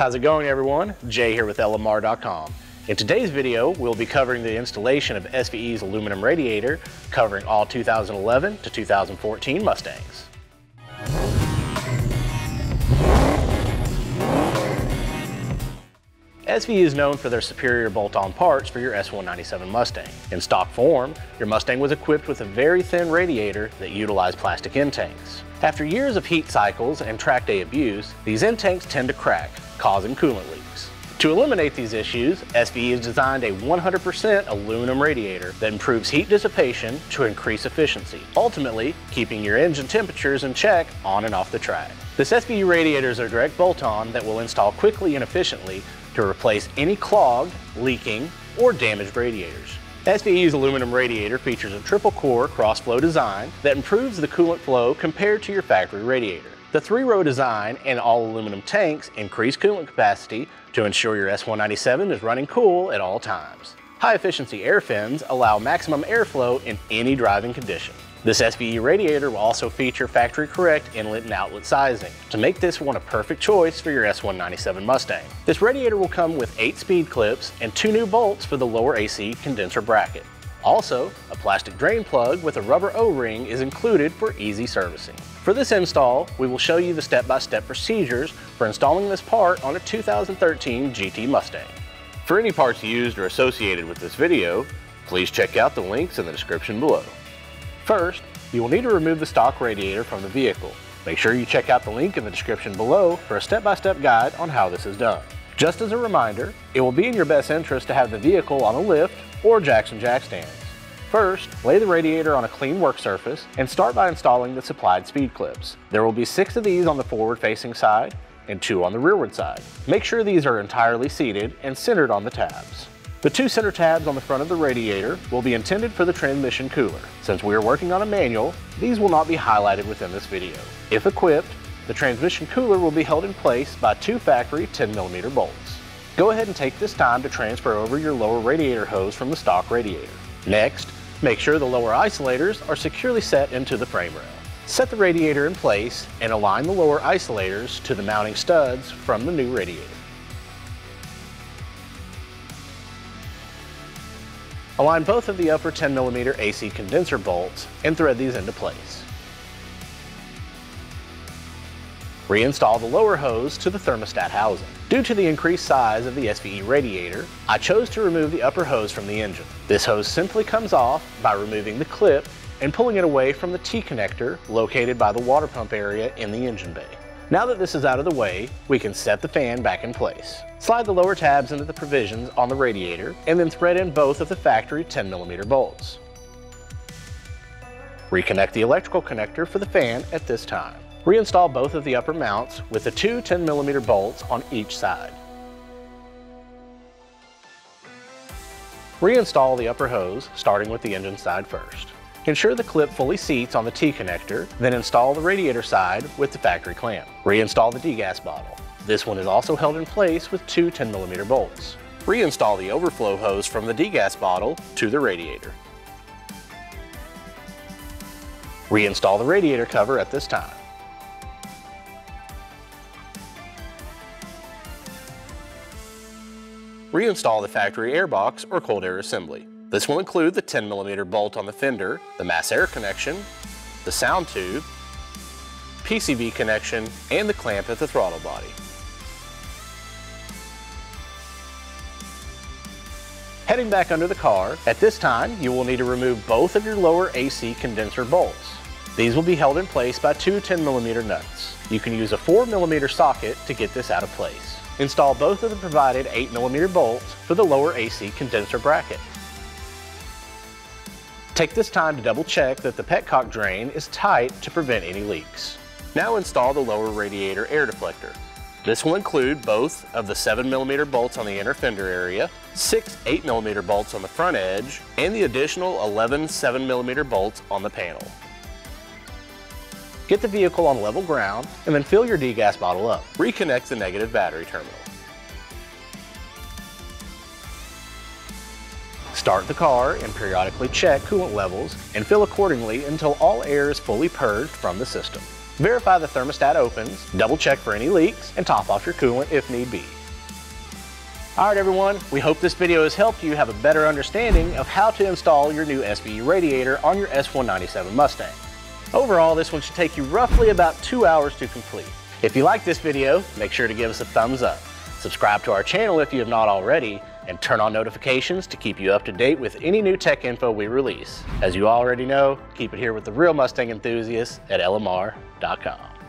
How's it going everyone? Jay here with LMR.com. In today's video, we'll be covering the installation of SVE's aluminum radiator, covering all 2011 to 2014 Mustangs. SVE is known for their superior bolt-on parts for your S197 Mustang. In stock form, your Mustang was equipped with a very thin radiator that utilized plastic end tanks. After years of heat cycles and track day abuse, these end tanks tend to crack, causing coolant leaks. To eliminate these issues, SVE has designed a 100% aluminum radiator that improves heat dissipation to increase efficiency, ultimately keeping your engine temperatures in check on and off the track. This SVE radiator is a direct bolt-on that will install quickly and efficiently to replace any clogged, leaking, or damaged radiators. SVE's aluminum radiator features a triple core cross-flow design that improves the coolant flow compared to your factory radiator. The three-row design and all aluminum tanks increase coolant capacity to ensure your S197 is running cool at all times. High-efficiency air fins allow maximum airflow in any driving condition. This SVE radiator will also feature factory correct inlet and outlet sizing to make this one a perfect choice for your S197 Mustang. This radiator will come with 8 speed clips and 2 new bolts for the lower AC condenser bracket. Also, a plastic drain plug with a rubber O-ring is included for easy servicing. For this install, we will show you the step-by-step -step procedures for installing this part on a 2013 GT Mustang. For any parts used or associated with this video, please check out the links in the description below. First, you will need to remove the stock radiator from the vehicle. Make sure you check out the link in the description below for a step-by-step -step guide on how this is done. Just as a reminder, it will be in your best interest to have the vehicle on a lift or Jackson jack stands. First, lay the radiator on a clean work surface and start by installing the supplied speed clips. There will be six of these on the forward-facing side and two on the rearward side. Make sure these are entirely seated and centered on the tabs. The two center tabs on the front of the radiator will be intended for the transmission cooler. Since we are working on a manual, these will not be highlighted within this video. If equipped, the transmission cooler will be held in place by two factory 10mm bolts. Go ahead and take this time to transfer over your lower radiator hose from the stock radiator. Next, make sure the lower isolators are securely set into the frame rail. Set the radiator in place and align the lower isolators to the mounting studs from the new radiator. Align both of the upper 10mm AC condenser bolts and thread these into place. Reinstall the lower hose to the thermostat housing. Due to the increased size of the SVE radiator, I chose to remove the upper hose from the engine. This hose simply comes off by removing the clip and pulling it away from the T-connector located by the water pump area in the engine bay. Now that this is out of the way, we can set the fan back in place. Slide the lower tabs into the provisions on the radiator and then thread in both of the factory 10mm bolts. Reconnect the electrical connector for the fan at this time. Reinstall both of the upper mounts with the two 10mm bolts on each side. Reinstall the upper hose, starting with the engine side first. Ensure the clip fully seats on the T-connector, then install the radiator side with the factory clamp. Reinstall the degas bottle. This one is also held in place with two 10mm bolts. Reinstall the overflow hose from the degas bottle to the radiator. Reinstall the radiator cover at this time. Reinstall the factory airbox or cold air assembly. This will include the 10mm bolt on the fender, the mass air connection, the sound tube, PCV connection, and the clamp at the throttle body. Heading back under the car, at this time you will need to remove both of your lower AC condenser bolts. These will be held in place by two 10mm nuts. You can use a 4mm socket to get this out of place. Install both of the provided 8mm bolts for the lower AC condenser bracket. Take this time to double check that the petcock drain is tight to prevent any leaks. Now install the lower radiator air deflector. This will include both of the 7mm bolts on the inner fender area, six 8mm bolts on the front edge, and the additional 11 7mm bolts on the panel. Get the vehicle on level ground and then fill your degas bottle up. Reconnect the negative battery terminal. Start the car and periodically check coolant levels and fill accordingly until all air is fully purged from the system. Verify the thermostat opens, double check for any leaks, and top off your coolant if need be. Alright everyone, we hope this video has helped you have a better understanding of how to install your new SVE radiator on your S197 Mustang. Overall, this one should take you roughly about two hours to complete. If you like this video, make sure to give us a thumbs up. Subscribe to our channel if you have not already, and turn on notifications to keep you up to date with any new tech info we release. As you already know, keep it here with the real Mustang enthusiasts at LMR.com.